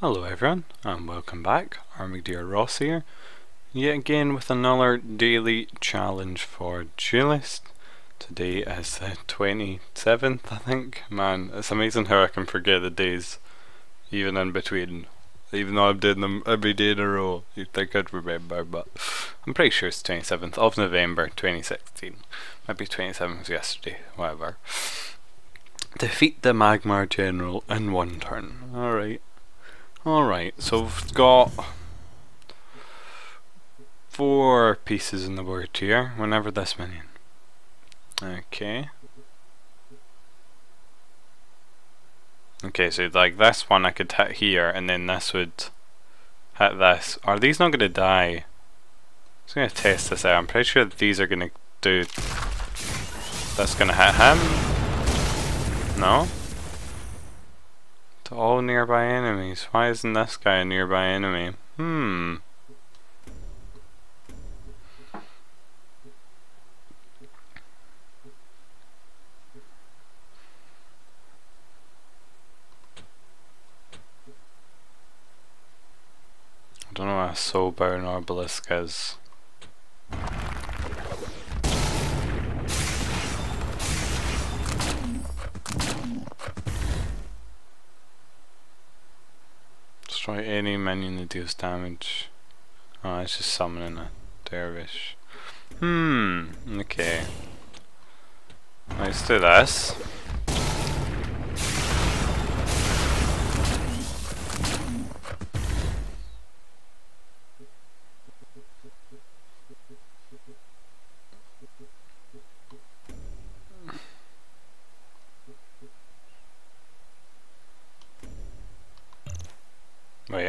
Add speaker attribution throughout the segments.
Speaker 1: Hello everyone and welcome back, Armigdear Ross here, yet again with another daily challenge for Duelyst. Today is the 27th I think, man it's amazing how I can forget the days even in between, even though I'm doing them every day in a row, you'd think I'd remember but I'm pretty sure it's 27th of November 2016, maybe 27th yesterday, whatever. Defeat the Magmar General in one turn, alright. Alright, so we've got four pieces in the board here, whenever this minion. Okay. Okay, so like this one I could hit here, and then this would hit this. Are these not going to die? I'm just going to test this out. I'm pretty sure these are going to do... That's going to hit him? No? To all nearby enemies. Why isn't this guy a nearby enemy? Hmm. I don't know a Soulbound Obelisk is. Any minion that deals damage. Oh, it's just summoning a dervish. Hmm, okay. Let's do this.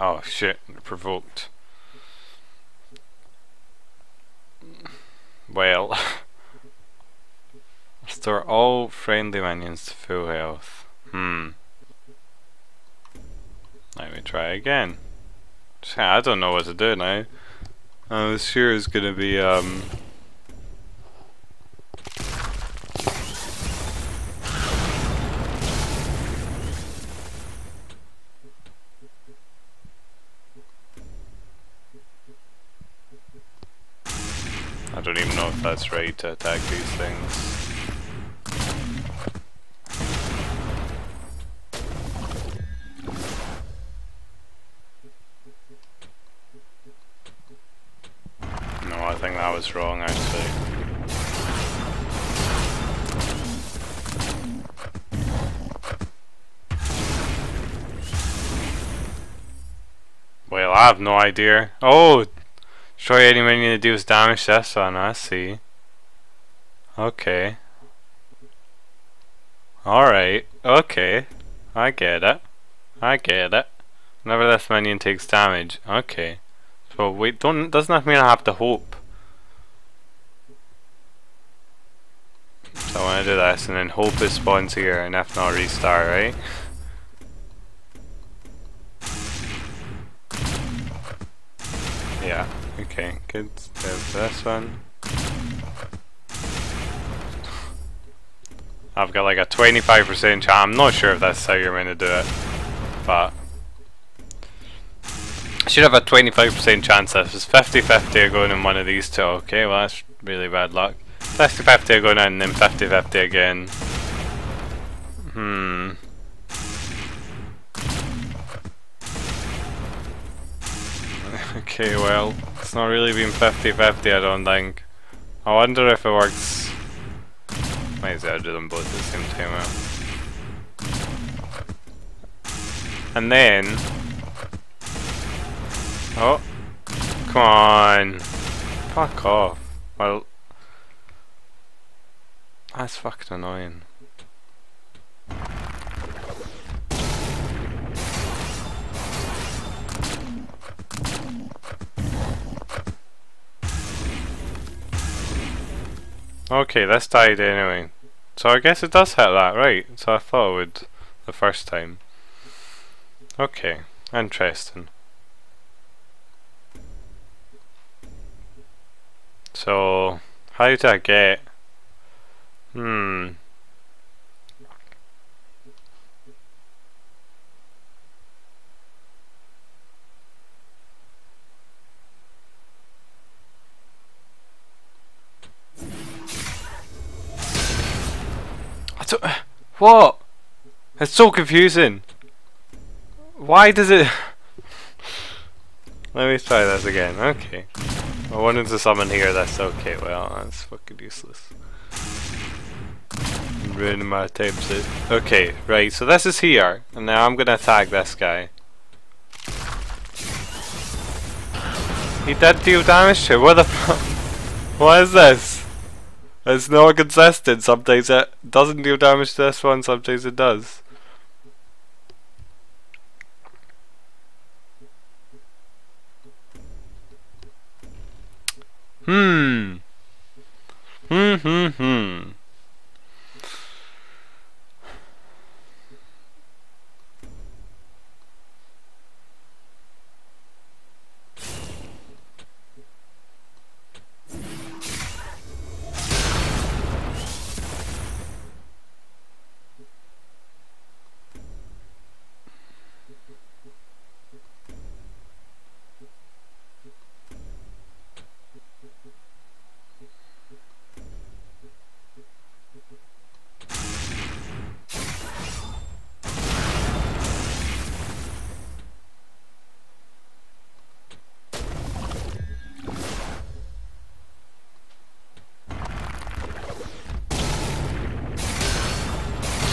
Speaker 1: Oh shit, provoked. Well, restore all friendly minions to full health. Hmm. Let me try again. I don't know what to do now. I was sure it's gonna be um I don't even know if that's right to attack these things. No, I think that was wrong actually. Well, I have no idea. Oh, Destroy any minion that deals damage to this one, I see. Okay. Alright, okay. I get it. I get it. Whenever this minion takes damage, okay. So wait, don't doesn't that mean I have to hope? So I want to do this and then hope it spawns here and if not restart, right? Yeah. Okay, good. There's this one. I've got like a 25% chance. I'm not sure if that's how you're meant to do it, but I should have a 25% chance that it's 50-50 of going in one of these two. Okay, well that's really bad luck. 50-50 of going in and then 50-50 again. Hmm. Okay, well, it's not really been 50-50 I don't think. I wonder if it works... Might as well do them both at the same time eh? And then... Oh! Come on! Fuck off. Well... That's fucking annoying. Okay, this died anyway. So I guess it does hit that, right? So I thought it would the first time. Okay, interesting. So, how did I get? Hmm. What? It's so confusing. Why does it... Let me try this again. Okay. I wanted to summon here, that's okay. Well, that's fucking useless. Ruining my attempts. Okay, right, so this is here. And now I'm gonna attack this guy. He did deal damage to What the fuck? What is this? It's not consistent. Sometimes it doesn't deal damage to this one, sometimes it does. Hmm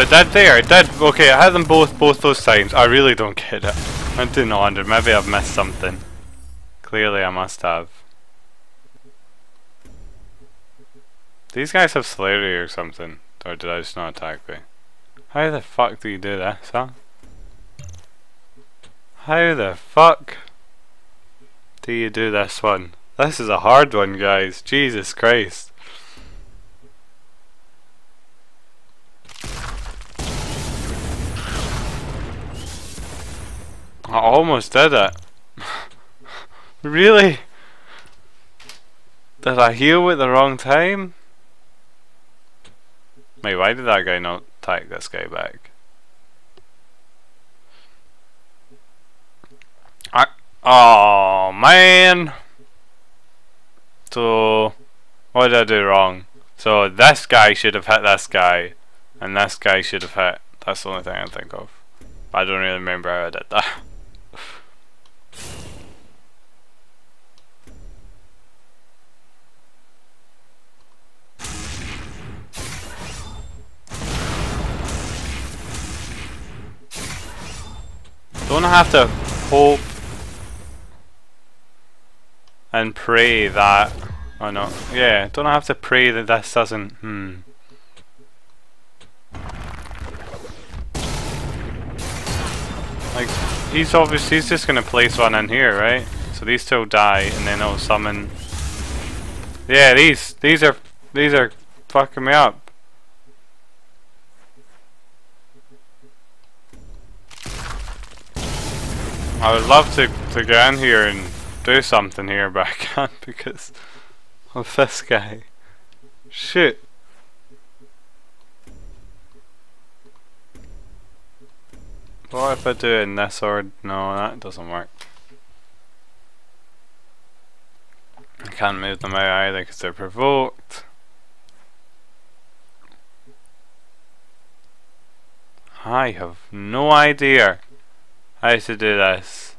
Speaker 1: It did there, did. Okay, I had them both both those times. I really don't get it. I do not under. Maybe I've missed something. Clearly I must have. These guys have celerity or something. Or did I just not attack me? How the fuck do you do this, huh? How the fuck do you do this one? This is a hard one, guys. Jesus Christ. I almost did it. really? Did I heal at the wrong time? Wait, why did that guy not attack this guy back? I oh man. So what did I do wrong? So this guy should have hit this guy and this guy should have hit that's the only thing I think of. I don't really remember how I did that. Don't have to hope and pray that. Oh no. Yeah, don't have to pray that this doesn't. Hmm. Like, he's obviously he's just gonna place one in here, right? So these two die, and then he'll summon. Yeah, these these are these are fucking me up. I would love to, to get in here and do something here, but I can't because of this guy. Shit. What if I do in this or no, that doesn't work. I can't move them out either because they're provoked. I have no idea how to do this.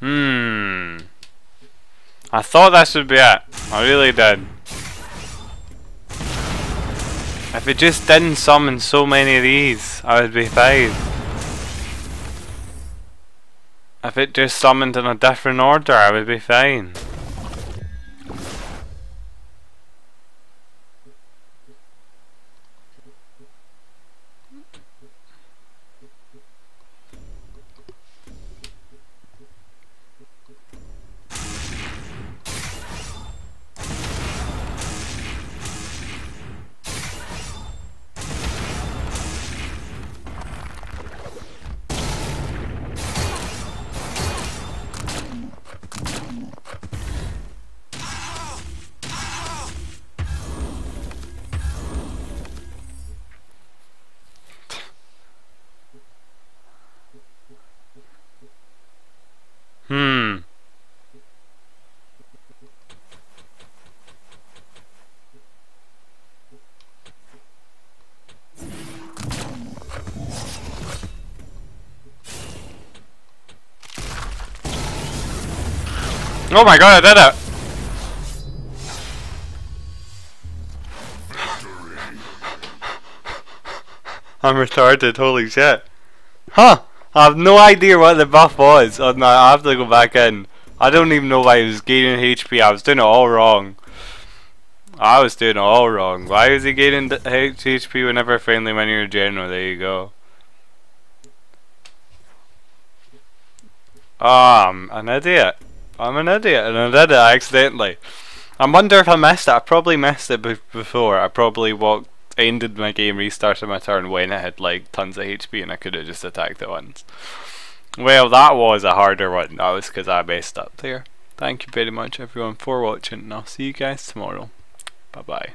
Speaker 1: Hmm. I thought that should be it. I really did. If it just didn't summon so many of these, I would be fine. If it just summoned in a different order, I would be fine. Oh my god, I did it! I'm retarded, holy shit. Huh! I have no idea what the buff was. Oh no, I have to go back in. I don't even know why he was gaining HP. I was doing it all wrong. I was doing it all wrong. Why is he gaining HP whenever friendly when you're general? There you go. I'm an idiot. I'm an idiot and I did it accidentally. I wonder if I missed it. I probably missed it before. I probably walked, ended my game, restarted my turn when I had like tons of HP and I could have just attacked it once. Well, that was a harder one. That was because I messed up there. Thank you very much everyone for watching and I'll see you guys tomorrow. Bye bye.